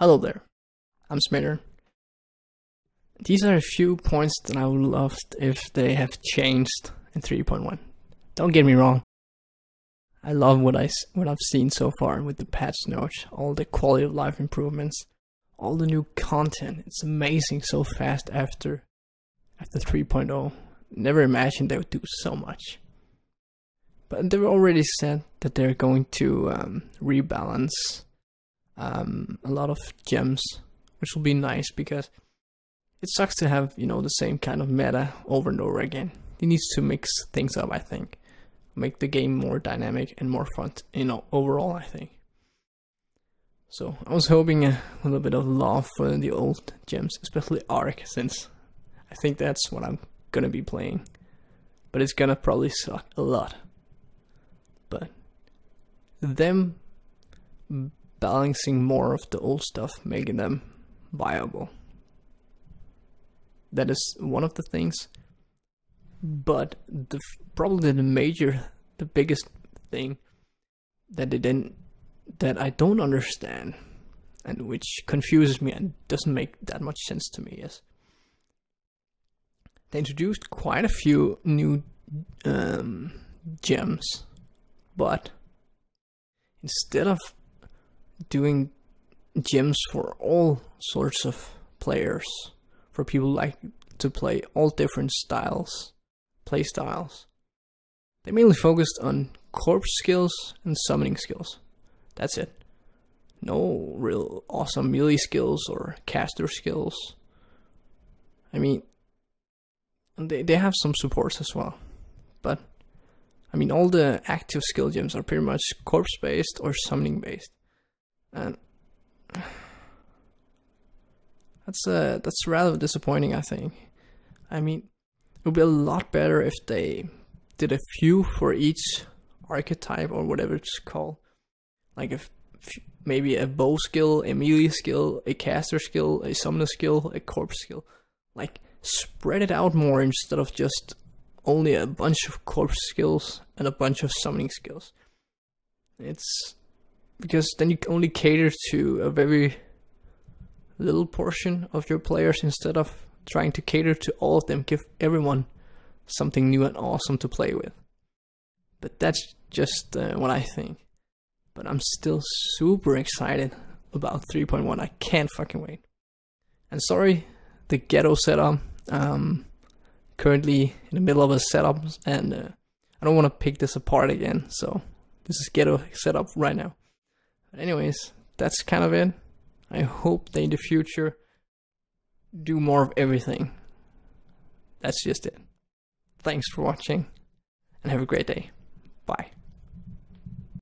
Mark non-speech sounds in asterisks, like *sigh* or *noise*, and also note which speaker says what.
Speaker 1: Hello there, I'm Schmidter. These are a few points that I would love if they have changed in 3.1. Don't get me wrong. I love what I what I've seen so far with the patch notes, all the quality of life improvements, all the new content. It's amazing so fast after after 3.0. Never imagined they would do so much. But they've already said that they're going to um, rebalance um, a lot of gems, which will be nice because it sucks to have you know the same kind of meta over and over again. It needs to mix things up, I think, make the game more dynamic and more fun. You know, overall, I think. So I was hoping a little bit of love for the old gems, especially Arc, since I think that's what I'm gonna be playing. But it's gonna probably suck a lot. But them balancing more of the old stuff, making them viable. That is one of the things. But the probably the major, the biggest thing that they didn't, that I don't understand, and which confuses me and doesn't make that much sense to me is they introduced quite a few new um, gems, but instead of doing gems for all sorts of players, for people like to play all different styles, play styles. They mainly focused on corpse skills and summoning skills. That's it. No real awesome melee skills or caster skills. I mean, they, they have some supports as well. But, I mean, all the active skill gems are pretty much corpse based or summoning based and *sighs* that's uh that's rather disappointing. I think. I mean, it would be a lot better if they did a few for each archetype or whatever it's called. Like if maybe a bow skill, a melee skill, a caster skill, a summoner skill, a corpse skill. Like spread it out more instead of just only a bunch of corpse skills and a bunch of summoning skills. It's because then you only cater to a very little portion of your players instead of trying to cater to all of them, give everyone something new and awesome to play with. But that's just uh, what I think. But I'm still super excited about 3.1. I can't fucking wait. And sorry, the ghetto setup. Um, currently in the middle of a setup, and uh, I don't want to pick this apart again. So this is ghetto setup right now. But anyways, that's kind of it. I hope they in the future do more of everything. That's just it. Thanks for watching and have a great day. Bye.